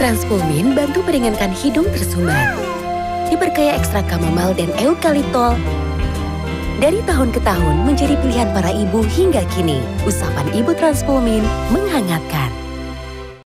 Transpulmin bantu meringankan hidung tersumbat. Diperkaya ekstrak kamomal dan eukaliptol. Dari tahun ke tahun menjadi pilihan para ibu hingga kini. Usapan Ibu Transpulmin menghangatkan.